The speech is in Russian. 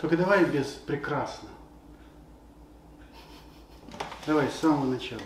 Только давай без прекрасно. Давай с самого начала.